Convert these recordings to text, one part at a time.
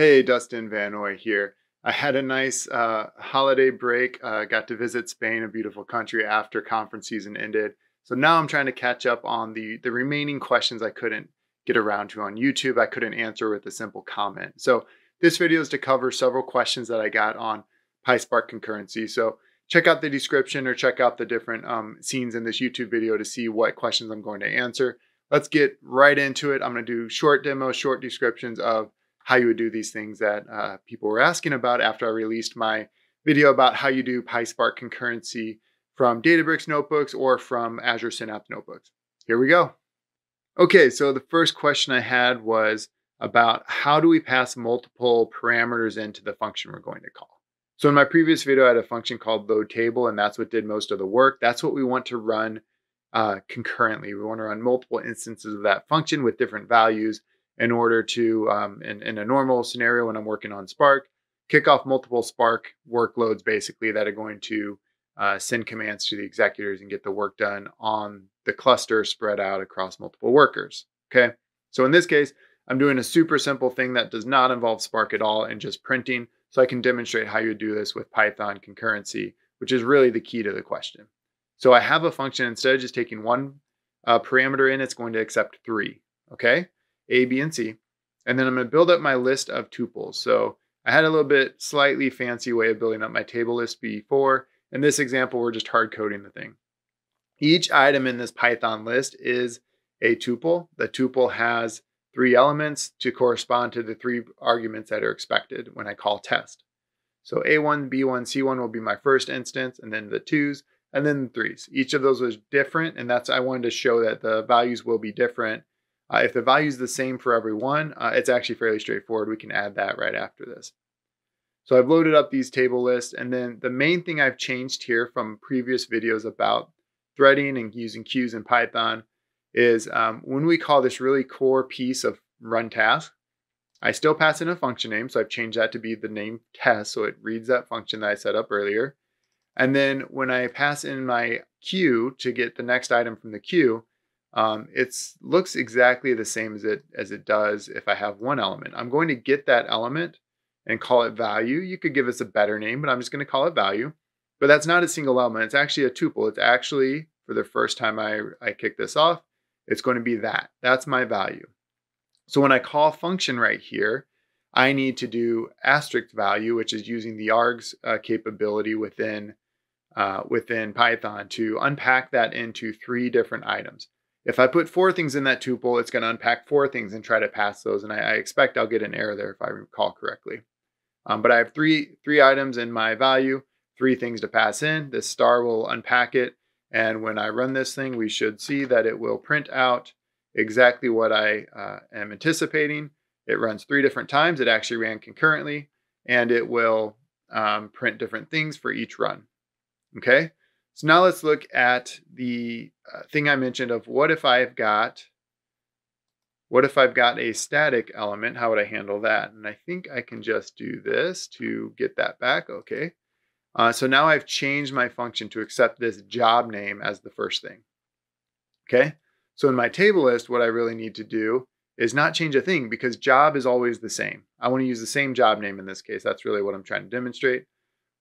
Hey, Dustin Vannoy here. I had a nice uh, holiday break. Uh, got to visit Spain, a beautiful country, after conference season ended. So now I'm trying to catch up on the the remaining questions I couldn't get around to on YouTube. I couldn't answer with a simple comment. So this video is to cover several questions that I got on PySpark concurrency. So check out the description or check out the different um, scenes in this YouTube video to see what questions I'm going to answer. Let's get right into it. I'm going to do short demos, short descriptions of how you would do these things that uh, people were asking about after I released my video about how you do PySpark concurrency from Databricks notebooks or from Azure Synapse notebooks. Here we go. Okay, so the first question I had was about how do we pass multiple parameters into the function we're going to call. So in my previous video, I had a function called load table, and that's what did most of the work. That's what we want to run uh, concurrently. We want to run multiple instances of that function with different values in order to, um, in, in a normal scenario when I'm working on Spark, kick off multiple Spark workloads basically that are going to uh, send commands to the executors and get the work done on the cluster spread out across multiple workers. Okay. So in this case, I'm doing a super simple thing that does not involve Spark at all and just printing. So I can demonstrate how you do this with Python concurrency, which is really the key to the question. So I have a function, instead of just taking one uh, parameter in, it's going to accept three. Okay. A, B, and C. And then I'm going to build up my list of tuples. So I had a little bit slightly fancy way of building up my table list before. In this example, we're just hard coding the thing. Each item in this Python list is a tuple. The tuple has three elements to correspond to the three arguments that are expected when I call test. So A1, B1, C1 will be my first instance, and then the twos, and then the threes. Each of those was different, and that's I wanted to show that the values will be different. Uh, if the value is the same for every one, uh, it's actually fairly straightforward. We can add that right after this. So I've loaded up these table lists, and then the main thing I've changed here from previous videos about threading and using queues in Python is um, when we call this really core piece of run task, I still pass in a function name. So I've changed that to be the name test. So it reads that function that I set up earlier. And then when I pass in my queue to get the next item from the queue, um, it looks exactly the same as it as it does if I have one element. I'm going to get that element and call it value. You could give us a better name, but I'm just going to call it value. But that's not a single element. It's actually a tuple. It's actually, for the first time I, I kick this off, it's going to be that. That's my value. So when I call function right here, I need to do asterisk value, which is using the args uh, capability within uh, within Python to unpack that into three different items. If I put four things in that tuple, it's going to unpack four things and try to pass those. And I, I expect I'll get an error there if I recall correctly. Um, but I have three three items in my value, three things to pass in. This star will unpack it and when I run this thing, we should see that it will print out exactly what I uh, am anticipating. It runs three different times. It actually ran concurrently, and it will um, print different things for each run. Okay, so now let's look at the uh, thing I mentioned of what if I've got what if I've got a static element? How would I handle that? And I think I can just do this to get that back. Okay. Uh, so now I've changed my function to accept this job name as the first thing. Okay. So in my table list, what I really need to do is not change a thing because job is always the same. I want to use the same job name in this case. That's really what I'm trying to demonstrate.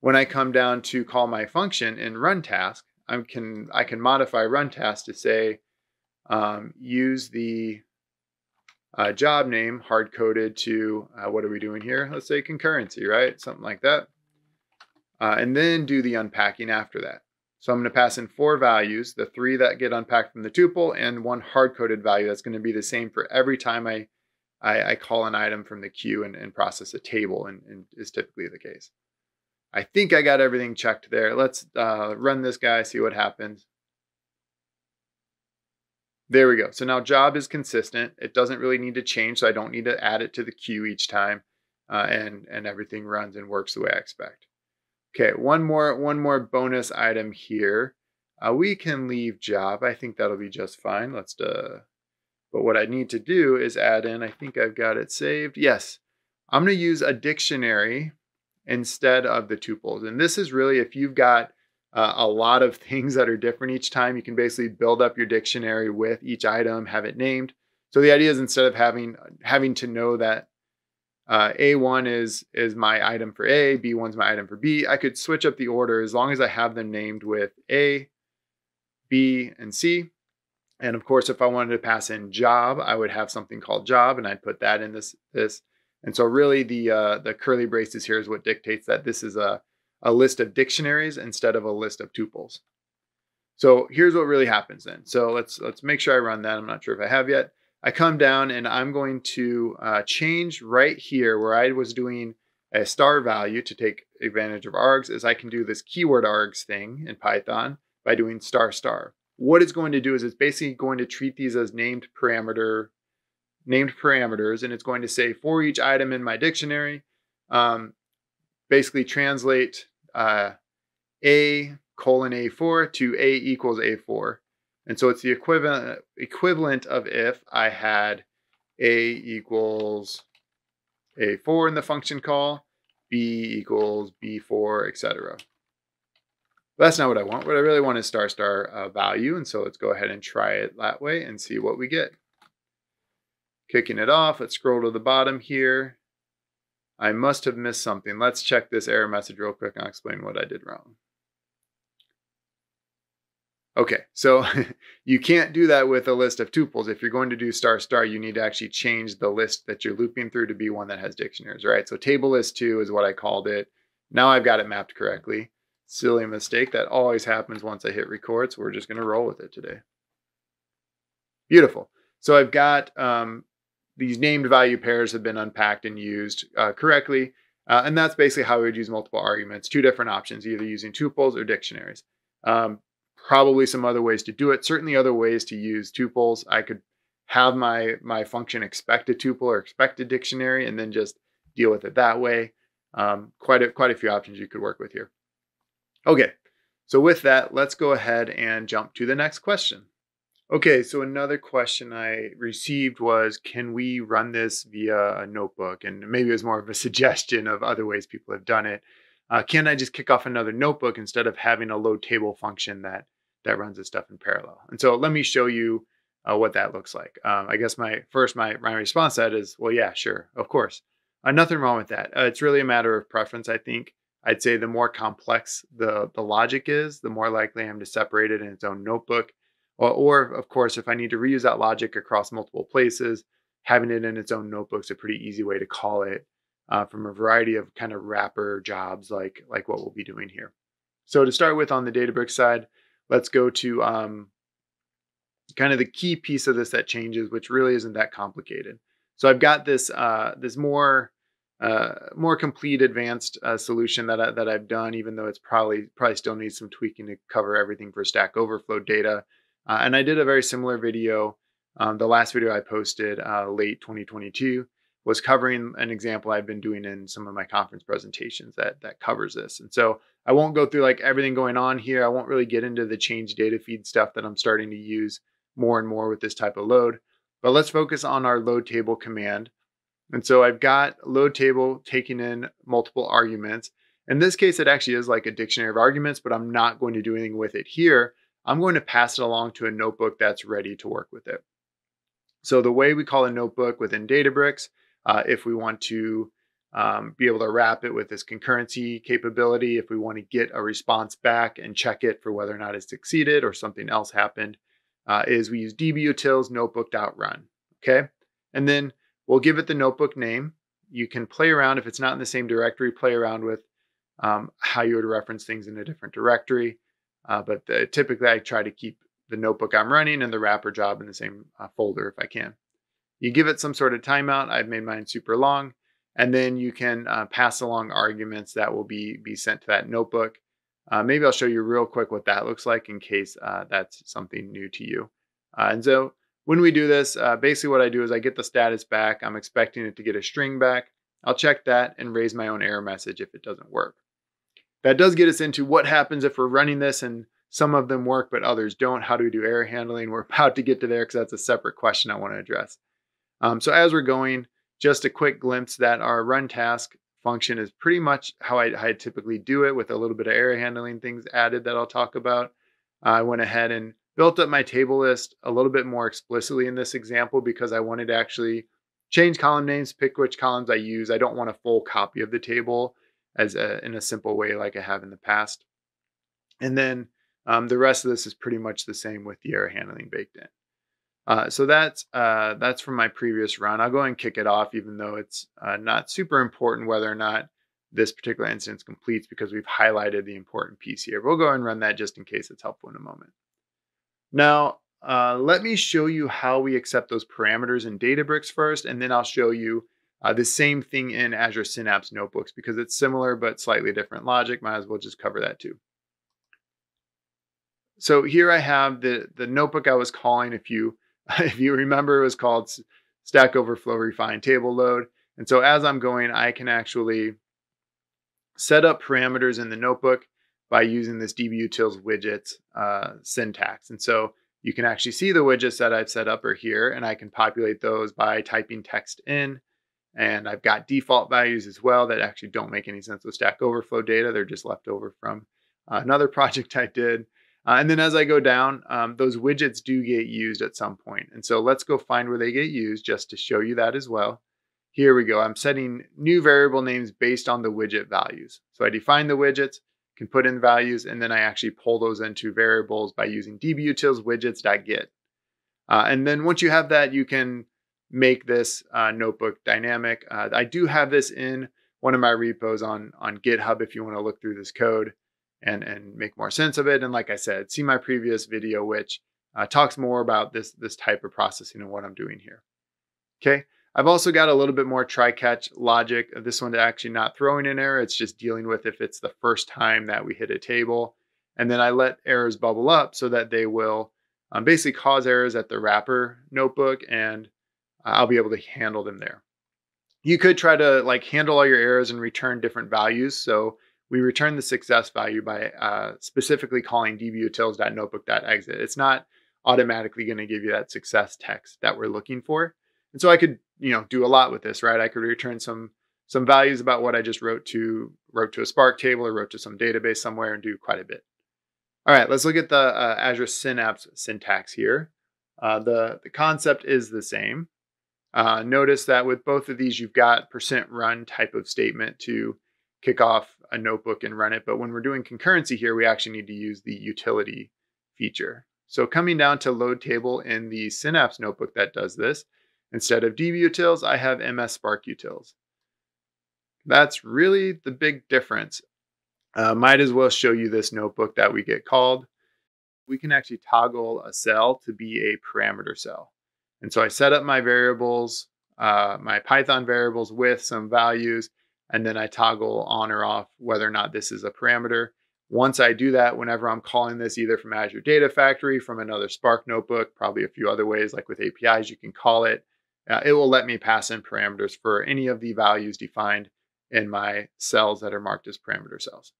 When I come down to call my function in run task, I can I can modify run task to say um, use the uh, job name hard coded to uh, what are we doing here? Let's say concurrency, right? Something like that uh, and then do the unpacking after that. So I'm going to pass in four values, the three that get unpacked from the tuple and one hard-coded value that's going to be the same for every time I, I, I call an item from the queue and, and process a table, and, and, is typically the case. I think I got everything checked there. Let's uh, run this guy, see what happens. There we go. So now job is consistent. It doesn't really need to change, so I don't need to add it to the queue each time, uh, and, and everything runs and works the way I expect. Okay, one more one more bonus item here. Uh, we can leave job. I think that'll be just fine. Let's uh, but what I need to do is add in, I think I've got it saved. Yes, I'm going to use a dictionary instead of the tuples. And this is really if you've got uh, a lot of things that are different each time, you can basically build up your dictionary with each item, have it named. So the idea is instead of having having to know that uh, A1 is is my item for A, B1 is my item for B. I could switch up the order as long as I have them named with A, B, and C. And of course, if I wanted to pass in job, I would have something called job, and I'd put that in this this. And so really the uh, the curly braces here is what dictates that this is a, a list of dictionaries instead of a list of tuples. So here's what really happens then. So let's let's make sure I run that. I'm not sure if I have yet. I come down and I'm going to uh, change right here where I was doing a star value to take advantage of args is I can do this keyword args thing in Python by doing star star. What it's going to do is it's basically going to treat these as named parameter, named parameters, and it's going to say for each item in my dictionary, um, basically translate uh, a colon a4 to a equals a4. And so it's the equivalent equivalent of if I had a equals a4 in the function call, b equals b4, etc. That's not what I want. What I really want is star star uh, value. And so let's go ahead and try it that way and see what we get. Kicking it off, let's scroll to the bottom here. I must have missed something. Let's check this error message real quick and I'll explain what I did wrong. Okay, so you can't do that with a list of tuples. If you're going to do star star, you need to actually change the list that you're looping through to be one that has dictionaries, right? So table list two is what I called it. Now I've got it mapped correctly. Silly mistake. That always happens once I hit record, so we're just going to roll with it today. Beautiful. So I've got um, these named value pairs have been unpacked and used uh, correctly. Uh, and that's basically how we would use multiple arguments, two different options, either using tuples or dictionaries. Um, probably some other ways to do it. Certainly other ways to use tuples. I could have my my function expect a tuple or expect a dictionary and then just deal with it that way. Um, quite a quite a few options you could work with here. Okay, so with that, let's go ahead and jump to the next question. Okay, so another question I received was Can we run this via a notebook? And maybe it was more of a suggestion of other ways people have done it. Uh, can I just kick off another notebook instead of having a load table function that that runs this stuff in parallel. And so let me show you uh, what that looks like. Um, I guess my first my my response to that is, well, yeah, sure, of course, uh, nothing wrong with that. Uh, it's really a matter of preference. I think I'd say the more complex the the logic is, the more likely I am to separate it in its own notebook. Or, or of course, if I need to reuse that logic across multiple places, having it in its own notebook is a pretty easy way to call it uh, from a variety of kind of wrapper jobs like like what we'll be doing here. So to start with on the Databricks side, let's go to um, kind of the key piece of this that changes, which really isn't that complicated. So I've got this uh, this more uh, more complete advanced uh, solution that I, that I've done, even though it's probably probably still needs some tweaking to cover everything for Stack Overflow data. Uh, and I did a very similar video. Um, the last video I posted uh, late 2022 was covering an example I've been doing in some of my conference presentations that that covers this. And so I won't go through like everything going on here. I won't really get into the change data feed stuff that I'm starting to use more and more with this type of load. But let's focus on our load table command. And so I've got load table taking in multiple arguments. In this case, it actually is like a dictionary of arguments, but I'm not going to do anything with it here. I'm going to pass it along to a notebook that's ready to work with it. So the way we call a notebook within Databricks, uh, if we want to um, be able to wrap it with this concurrency capability if we want to get a response back and check it for whether or not it succeeded or something else happened, uh, is we use dbutils notebook.run. Okay. And then we'll give it the notebook name. You can play around if it's not in the same directory, play around with um, how you would reference things in a different directory. Uh, but the, typically, I try to keep the notebook I'm running and the wrapper job in the same uh, folder if I can. You give it some sort of timeout. I've made mine super long and then you can uh, pass along arguments that will be be sent to that notebook. Uh, maybe I'll show you real quick what that looks like in case uh, that's something new to you. Uh, and so when we do this, uh, basically what I do is I get the status back. I'm expecting it to get a string back. I'll check that and raise my own error message if it doesn't work. That does get us into what happens if we're running this and some of them work, but others don't. How do we do error handling? We're about to get to there because that's a separate question I want to address. Um, so as we're going, just a quick glimpse that our run task function is pretty much how I, I, typically do it with a little bit of error handling things added that I'll talk about. I went ahead and built up my table list a little bit more explicitly in this example because I wanted to actually change column names, pick which columns I use. I don't want a full copy of the table as a, in a simple way like I have in the past. And then um, the rest of this is pretty much the same with the error handling baked in. Uh, so that's uh, that's from my previous run. I'll go and kick it off, even though it's uh, not super important whether or not this particular instance completes because we've highlighted the important piece here. We'll go and run that just in case it's helpful in a moment. Now, uh, let me show you how we accept those parameters in Databricks first, and then I'll show you uh, the same thing in Azure Synapse Notebooks because it's similar but slightly different logic. Might as well just cover that too. So here I have the, the notebook I was calling, if you, if you remember, it was called Stack Overflow Refine Table Load. And so as I'm going, I can actually set up parameters in the notebook by using this dbutils widgets uh, syntax. And so you can actually see the widgets that I've set up are here, and I can populate those by typing text in. And I've got default values as well that actually don't make any sense with Stack Overflow data. They're just left over from uh, another project I did. Uh, and then as I go down, um, those widgets do get used at some point. And so let's go find where they get used just to show you that as well. Here we go. I'm setting new variable names based on the widget values. So I define the widgets, can put in values, and then I actually pull those into variables by using dbutils widgets.get. Uh, and then once you have that, you can make this uh, notebook dynamic. Uh, I do have this in one of my repos on, on GitHub if you want to look through this code and, and make more sense of it. And like I said, see my previous video, which uh, talks more about this, this type of processing and what I'm doing here. Okay. I've also got a little bit more try catch logic. This one's actually not throwing an error. It's just dealing with if it's the first time that we hit a table. And then I let errors bubble up so that they will um, basically cause errors at the wrapper notebook and I'll be able to handle them there. You could try to like handle all your errors and return different values. So we return the success value by uh, specifically calling dbutils.notebook.exit. It's not automatically going to give you that success text that we're looking for. And so I could, you know, do a lot with this, right? I could return some some values about what I just wrote to wrote to a Spark table or wrote to some database somewhere and do quite a bit. All right, let's look at the uh, Azure Synapse syntax here. Uh, the, the concept is the same. Uh, notice that with both of these, you've got percent run type of statement to kick off a notebook and run it. But when we're doing concurrency here, we actually need to use the utility feature. So coming down to load table in the Synapse notebook that does this, instead of dbutils, I have MS Spark utils. That's really the big difference. Uh, might as well show you this notebook that we get called. We can actually toggle a cell to be a parameter cell. And so I set up my variables, uh, my Python variables with some values, and then I toggle on or off whether or not this is a parameter. Once I do that, whenever I'm calling this either from Azure Data Factory, from another Spark notebook, probably a few other ways, like with APIs, you can call it, uh, it will let me pass in parameters for any of the values defined in my cells that are marked as parameter cells.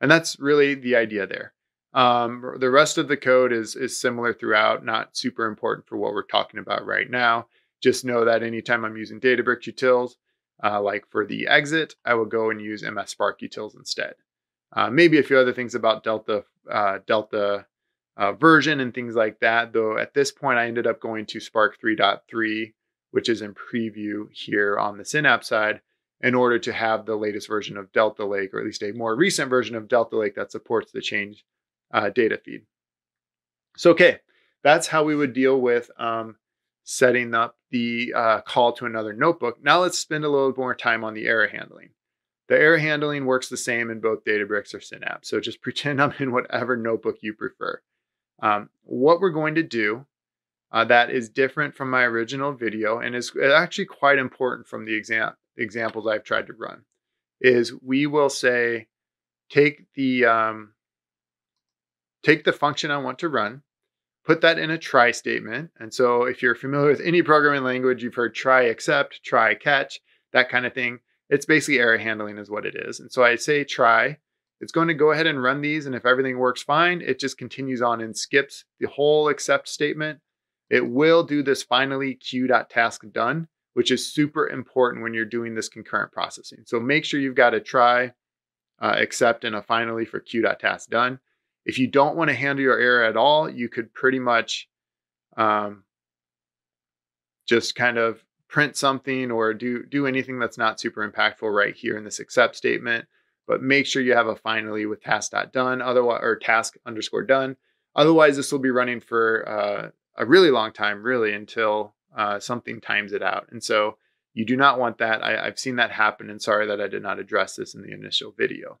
And that's really the idea there. Um, the rest of the code is, is similar throughout, not super important for what we're talking about right now. Just know that anytime I'm using Databricks utils, uh, like for the exit, I will go and use MS Spark utils instead. Uh, maybe a few other things about Delta uh, Delta uh, version and things like that. Though at this point, I ended up going to Spark 3.3, which is in preview here on the Synapse side, in order to have the latest version of Delta Lake, or at least a more recent version of Delta Lake that supports the change uh, data feed. So, okay, that's how we would deal with um, setting up the uh, call to another notebook. Now let's spend a little more time on the error handling. The error handling works the same in both Databricks or Synapse. So just pretend I'm in whatever notebook you prefer. Um, what we're going to do uh, that is different from my original video and is actually quite important from the exam examples I've tried to run is we will say, take the, um, take the function I want to run, put that in a try statement. And so if you're familiar with any programming language, you've heard try except, try catch, that kind of thing. It's basically error handling is what it is. And so I say try, it's going to go ahead and run these. And if everything works fine, it just continues on and skips the whole except statement. It will do this finally queue.task done, which is super important when you're doing this concurrent processing. So make sure you've got a try, uh, except, and a finally for queue.task done. If you don't want to handle your error at all, you could pretty much um, just kind of print something or do do anything that's not super impactful right here in this accept statement. But make sure you have a finally with task.done, otherwise or task underscore done. Otherwise, this will be running for uh, a really long time, really until uh, something times it out. And so you do not want that. I, I've seen that happen, and sorry that I did not address this in the initial video.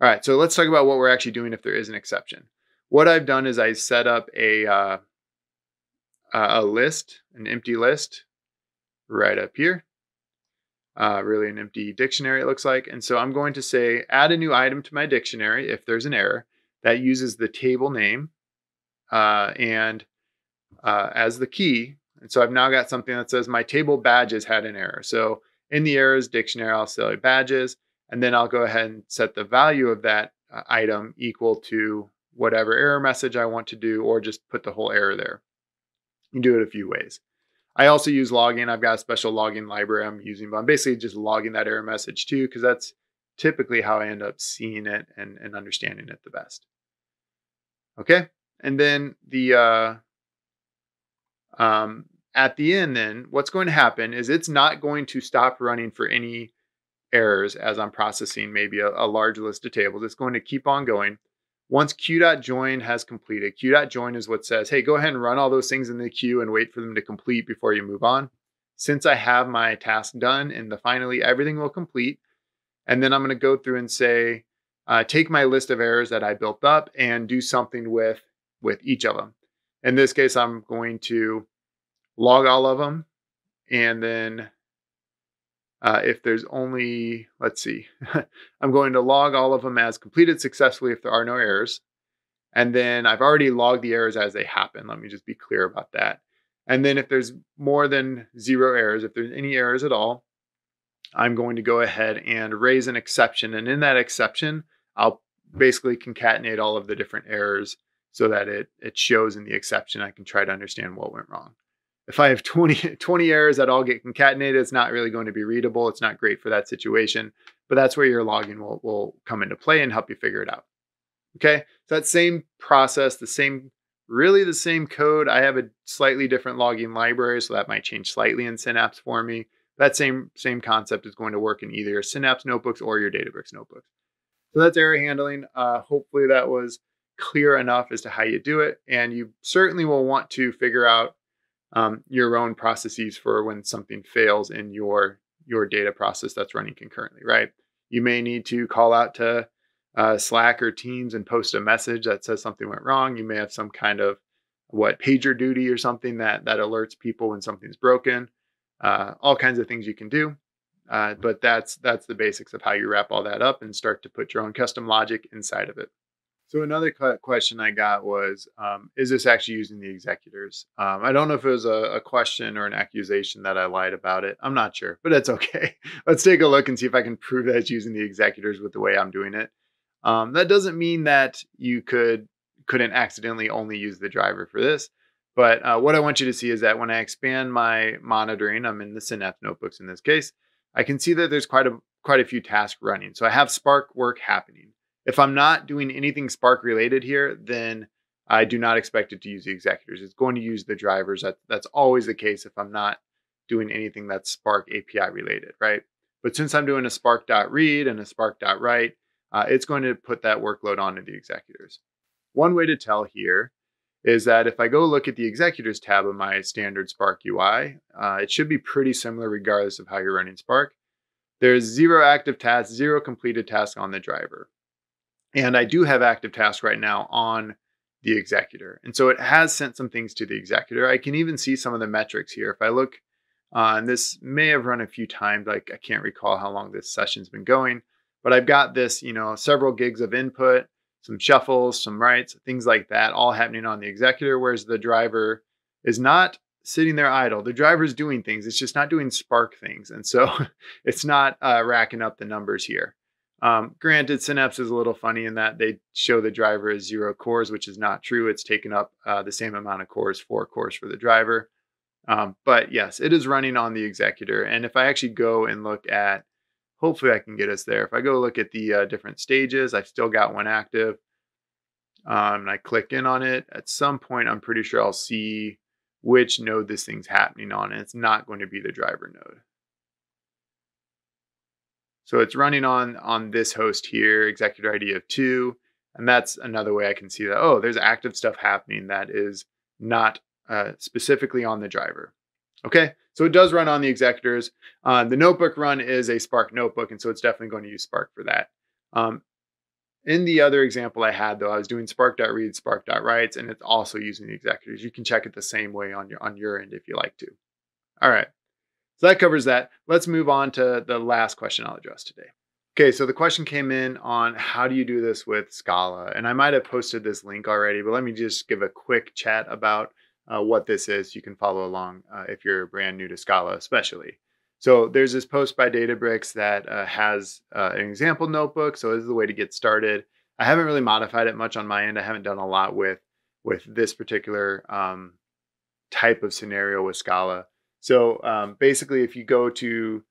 All right, so let's talk about what we're actually doing if there is an exception. What I've done is I set up a uh, a list, an empty list, right up here. Uh, really an empty dictionary, it looks like. And so I'm going to say add a new item to my dictionary if there's an error that uses the table name uh, and uh, as the key. And so I've now got something that says my table badges had an error. So in the errors dictionary, I'll say badges, and then I'll go ahead and set the value of that uh, item equal to whatever error message I want to do, or just put the whole error there. You do it a few ways. I also use login. I've got a special login library I'm using, but I'm basically just logging that error message too, because that's typically how I end up seeing it and, and understanding it the best. Okay. And then the uh, um, at the end, then what's going to happen is it's not going to stop running for any errors as I'm processing maybe a, a large list of tables. It's going to keep on going. Once queue.join has completed, queue.join is what says, hey, go ahead and run all those things in the queue and wait for them to complete before you move on. Since I have my task done and the finally everything will complete, and then I'm going to go through and say, uh, take my list of errors that I built up and do something with with each of them. In this case, I'm going to log all of them, and then uh, if there's only, let's see, I'm going to log all of them as completed successfully if there are no errors. And then I've already logged the errors as they happen. Let me just be clear about that. And then if there's more than zero errors, if there's any errors at all, I'm going to go ahead and raise an exception. And in that exception, I'll basically concatenate all of the different errors so that it, it shows in the exception. I can try to understand what went wrong. If I have 20, 20 errors that all get concatenated, it's not really going to be readable. It's not great for that situation, but that's where your logging will, will come into play and help you figure it out. Okay, so that same process, the same, really the same code. I have a slightly different logging library, so that might change slightly in Synapse for me. That same same concept is going to work in either your Synapse notebooks or your Databricks notebooks. So that's error handling. Uh, hopefully that was clear enough as to how you do it. And you certainly will want to figure out um, your own processes for when something fails in your your data process that's running concurrently, right? You may need to call out to uh, Slack or Teams and post a message that says something went wrong. You may have some kind of what pager duty or something that that alerts people when something's broken. Uh, all kinds of things you can do. Uh, but that's that's the basics of how you wrap all that up and start to put your own custom logic inside of it. So another question I got was, um, is this actually using the executors? Um, I don't know if it was a, a, question or an accusation that I lied about it. I'm not sure, but that's okay. Let's take a look and see if I can prove that it's using the executors with the way I'm doing it. Um, that doesn't mean that you could couldn't accidentally only use the driver for this. But uh, what I want you to see is that when I expand my monitoring, I'm in the Synapse notebooks in this case, I can see that there's quite a quite a few tasks running. So I have Spark work happening. If I'm not doing anything Spark related here, then I do not expect it to use the executors. It's going to use the drivers. That, that's always the case if I'm not doing anything that's Spark API related, right? But since I'm doing a Spark.read and a Spark.write, uh, it's going to put that workload onto the executors. One way to tell here is that if I go look at the executors tab of my standard Spark UI, uh, it should be pretty similar regardless of how you're running Spark. There's zero active tasks, zero completed tasks on the driver. And I do have active tasks right now on the executor. And so it has sent some things to the executor. I can even see some of the metrics here. If I look, uh, and this may have run a few times, like I can't recall how long this session's been going, but I've got this, you know, several gigs of input, some shuffles, some writes, things like that, all happening on the executor, whereas the driver is not sitting there idle. The driver's doing things, it's just not doing Spark things. And so it's not uh, racking up the numbers here. Um, granted, Synapse is a little funny in that they show the driver as zero cores, which is not true. It's taken up uh, the same amount of cores, four cores for the driver. Um, but yes, it is running on the executor. And if I actually go and look at hopefully I can get us there. If I go look at the uh, different stages, I've still got one active. Um, and I click in on it. At some point, I'm pretty sure I'll see which node this thing's happening on, and it's not going to be the driver node. So it's running on on this host here, executor ID of two, and that's another way I can see that. Oh, there's active stuff happening that is not uh, specifically on the driver. Okay, so it does run on the executors. Uh, the notebook run is a Spark notebook, and so it's definitely going to use Spark for that. Um, in the other example I had, though, I was doing spark.read, spark.writes, and it's also using the executors. You can check it the same way on your on your end if you like to. All right. So that covers that. Let's move on to the last question I'll address today. Okay, so the question came in on how do you do this with Scala? And I might have posted this link already, but let me just give a quick chat about uh, what this is. You can follow along uh, if you're brand new to Scala, especially. So there's this post by Databricks that uh, has uh, an example notebook. So this is the way to get started. I haven't really modified it much on my end. I haven't done a lot with with this particular um, type of scenario with Scala. So um, basically, if you go to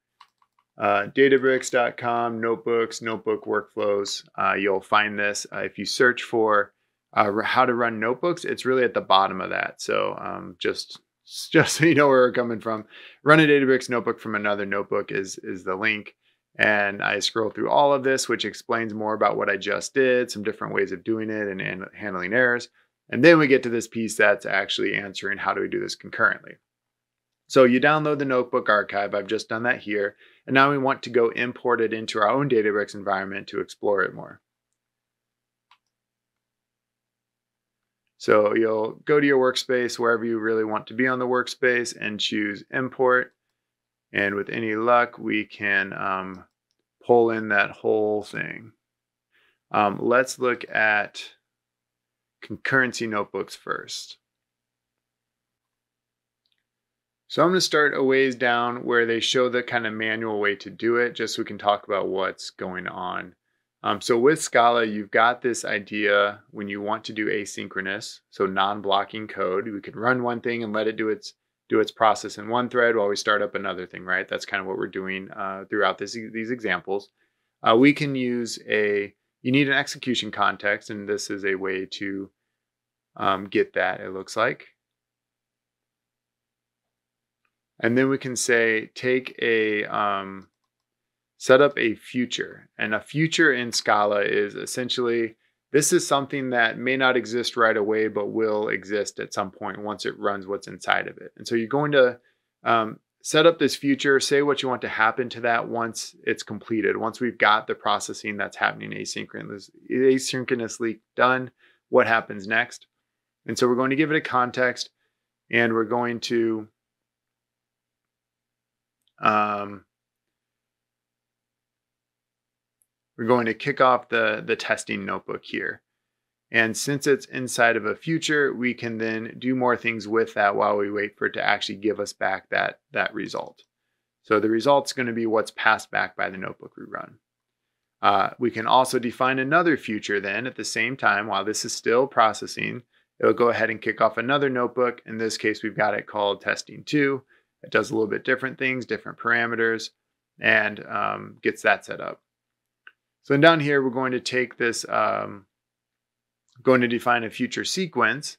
uh, databricks.com, notebooks, notebook workflows, uh, you'll find this. Uh, if you search for uh, how to run notebooks, it's really at the bottom of that. So um, just just so you know where we're coming from, run a Databricks notebook from another notebook is is the link. And I scroll through all of this, which explains more about what I just did, some different ways of doing it and, and handling errors. And then we get to this piece that's actually answering how do we do this concurrently. So you download the notebook archive. I've just done that here. And now we want to go import it into our own Databricks environment to explore it more. So you'll go to your workspace wherever you really want to be on the workspace and choose import. And with any luck, we can um, pull in that whole thing. Um, let's look at concurrency notebooks first. So I'm going to start a ways down where they show the kind of manual way to do it, just so we can talk about what's going on. Um, so with Scala, you've got this idea when you want to do asynchronous, so non-blocking code. We can run one thing and let it do its do its process in one thread while we start up another thing, right? That's kind of what we're doing uh, throughout this, these examples. Uh, we can use a, you need an execution context, and this is a way to um, get that, it looks like. And then we can say, take a, um, set up a future. And a future in Scala is essentially this is something that may not exist right away, but will exist at some point once it runs what's inside of it. And so you're going to um, set up this future, say what you want to happen to that once it's completed, once we've got the processing that's happening asynchronous, asynchronously done, what happens next. And so we're going to give it a context and we're going to um, we're going to kick off the, the testing notebook here. And since it's inside of a future, we can then do more things with that while we wait for it to actually give us back that, that result. So the result's going to be what's passed back by the notebook we run. Uh, we can also define another future then at the same time while this is still processing. It'll go ahead and kick off another notebook. In this case, we've got it called testing two. It does a little bit different things, different parameters, and um, gets that set up. So down here, we're going to take this, um, going to define a future sequence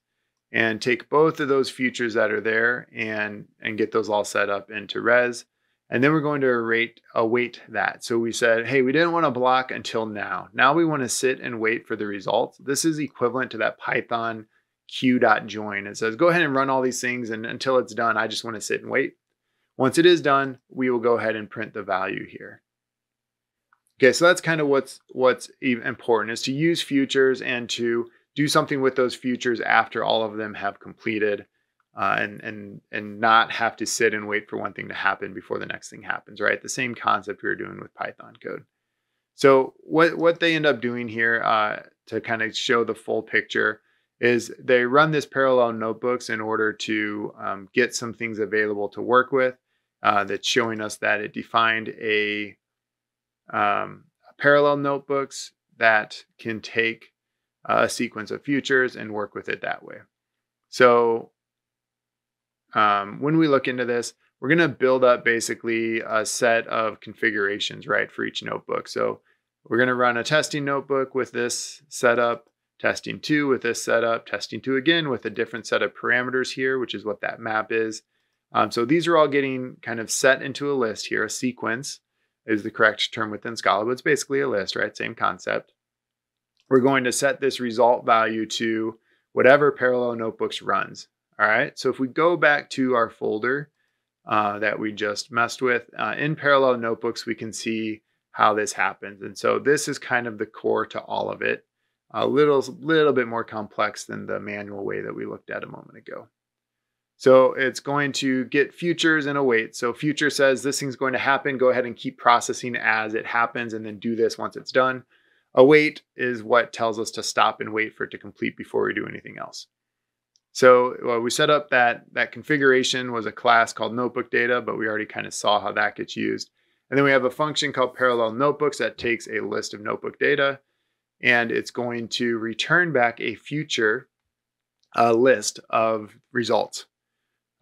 and take both of those futures that are there and, and get those all set up into res. And then we're going to rate, await that. So we said, hey, we didn't want to block until now. Now we want to sit and wait for the results. This is equivalent to that Python q.join. It says, go ahead and run all these things. And until it's done, I just want to sit and wait. Once it is done, we will go ahead and print the value here. Okay, so that's kind of what's what's important is to use futures and to do something with those futures after all of them have completed, uh, and and and not have to sit and wait for one thing to happen before the next thing happens. Right, the same concept we were doing with Python code. So what what they end up doing here uh, to kind of show the full picture is they run this parallel notebooks in order to um, get some things available to work with. Uh, that's showing us that it defined a um, parallel notebooks that can take a sequence of futures and work with it that way. So um, when we look into this, we're going to build up basically a set of configurations, right, for each notebook. So we're going to run a testing notebook with this setup. Testing two with this setup, testing two again with a different set of parameters here, which is what that map is. Um, so these are all getting kind of set into a list here. A sequence is the correct term within Scala, but it's basically a list, right? Same concept. We're going to set this result value to whatever parallel notebooks runs. All right. So if we go back to our folder uh, that we just messed with uh, in parallel notebooks, we can see how this happens. And so this is kind of the core to all of it. A little, little bit more complex than the manual way that we looked at a moment ago. So it's going to get futures and await. So future says this thing's going to happen. Go ahead and keep processing as it happens and then do this once it's done. Await is what tells us to stop and wait for it to complete before we do anything else. So well, we set up that that configuration was a class called notebook data, but we already kind of saw how that gets used. And then we have a function called parallel notebooks that takes a list of notebook data and it's going to return back a future uh, list of results.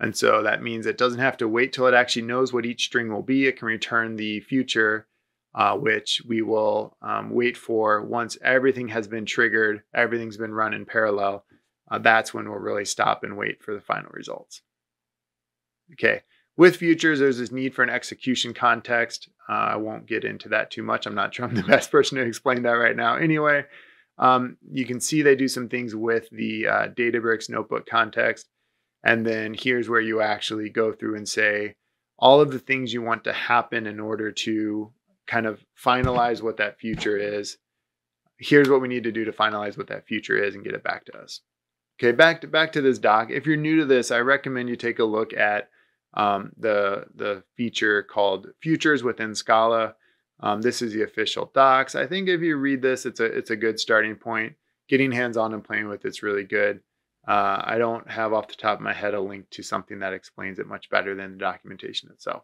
And so that means it doesn't have to wait till it actually knows what each string will be. It can return the future, uh, which we will um, wait for once everything has been triggered, everything's been run in parallel. Uh, that's when we'll really stop and wait for the final results. Okay, with futures, there's this need for an execution context. Uh, I won't get into that too much. I'm not sure I'm the best person to explain that right now. Anyway, um, you can see they do some things with the uh, Databricks notebook context. And then here's where you actually go through and say all of the things you want to happen in order to kind of finalize what that future is. Here's what we need to do to finalize what that future is and get it back to us. Okay, back to back to this doc. If you're new to this, I recommend you take a look at um, the the feature called Futures within Scala. Um, this is the official docs. I think if you read this, it's a it's a good starting point. Getting hands on and playing with it's really good. Uh, I don't have off the top of my head a link to something that explains it much better than the documentation itself.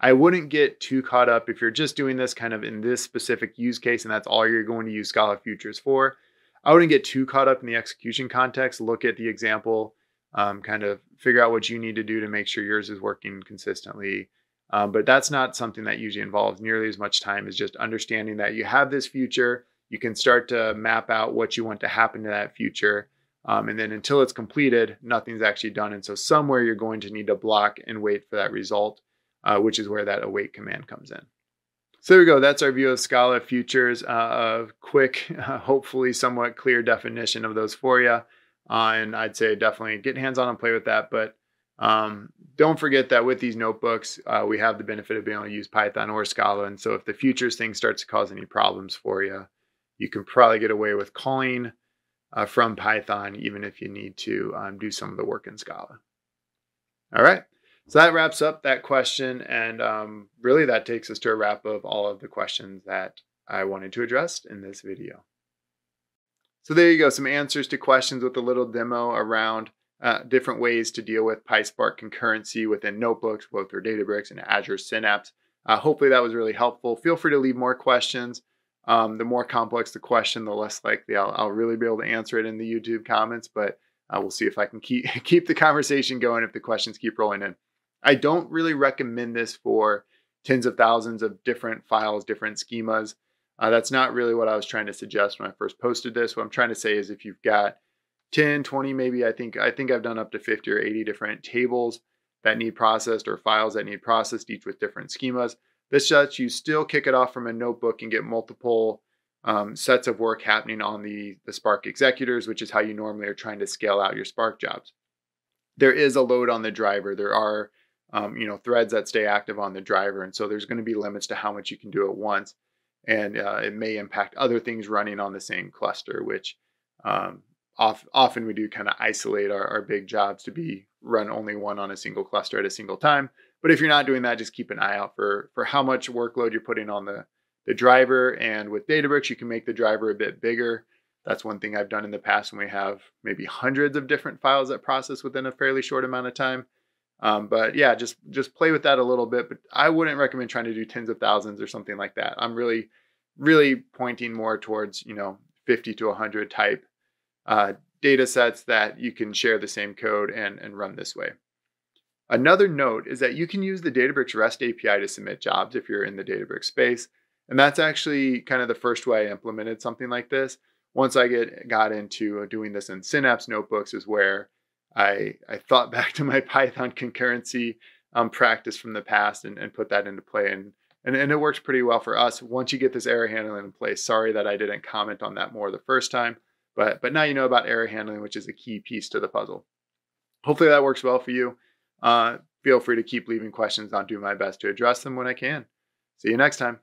I wouldn't get too caught up if you're just doing this kind of in this specific use case and that's all you're going to use Scala Futures for. I wouldn't get too caught up in the execution context. Look at the example, um, kind of figure out what you need to do to make sure yours is working consistently. Um, but that's not something that usually involves nearly as much time as just understanding that you have this future. You can start to map out what you want to happen to that future um, and then until it's completed, nothing's actually done. And so somewhere you're going to need to block and wait for that result, uh, which is where that await command comes in. So there we go. That's our view of Scala futures. Uh, a quick, uh, hopefully somewhat clear definition of those for you. Uh, and I'd say definitely get hands on and play with that. But um, don't forget that with these notebooks, uh, we have the benefit of being able to use Python or Scala. And so if the futures thing starts to cause any problems for you, you can probably get away with calling uh, from Python, even if you need to um, do some of the work in Scala. All right. So that wraps up that question. And um, really, that takes us to a wrap of all of the questions that I wanted to address in this video. So there you go, some answers to questions with a little demo around uh, different ways to deal with PySpark concurrency within notebooks, both for Databricks and Azure Synapse. Uh, hopefully that was really helpful. Feel free to leave more questions. Um, the more complex the question, the less likely I'll, I'll, really be able to answer it in the YouTube comments. But uh, we'll see if I can keep keep the conversation going if the questions keep rolling in. I don't really recommend this for tens of thousands of different files, different schemas. Uh, that's not really what I was trying to suggest when I first posted this. What I'm trying to say is if you've got 10, 20, maybe I think I think I've done up to 50 or 80 different tables that need processed or files that need processed, each with different schemas. This lets you still kick it off from a notebook and get multiple um, sets of work happening on the, the Spark executors, which is how you normally are trying to scale out your Spark jobs. There is a load on the driver. There are um, you know threads that stay active on the driver, and so there's going to be limits to how much you can do at once, and uh, it may impact other things running on the same cluster, which um, off, often we do kind of isolate our, our big jobs to be run only one on a single cluster at a single time. But if you're not doing that, just keep an eye out for for how much workload you're putting on the the driver. And with Databricks, you can make the driver a bit bigger. That's one thing I've done in the past when we have maybe hundreds of different files that process within a fairly short amount of time. Um, but yeah, just just play with that a little bit. But I wouldn't recommend trying to do tens of thousands or something like that. I'm really, really pointing more towards you know 50 to 100 type uh, data sets that you can share the same code and and run this way. Another note is that you can use the Databricks REST API to submit jobs if you're in the Databricks space. And that's actually kind of the first way I implemented something like this. once I get got into doing this in Synapse notebooks is where I I thought back to my Python concurrency um, practice from the past and, and put that into play and, and and it works pretty well for us once you get this error handling in place. Sorry that I didn't comment on that more the first time, but but now you know about error handling, which is a key piece to the puzzle. Hopefully that works well for you. Uh, feel free to keep leaving questions. I'll do my best to address them when I can. See you next time.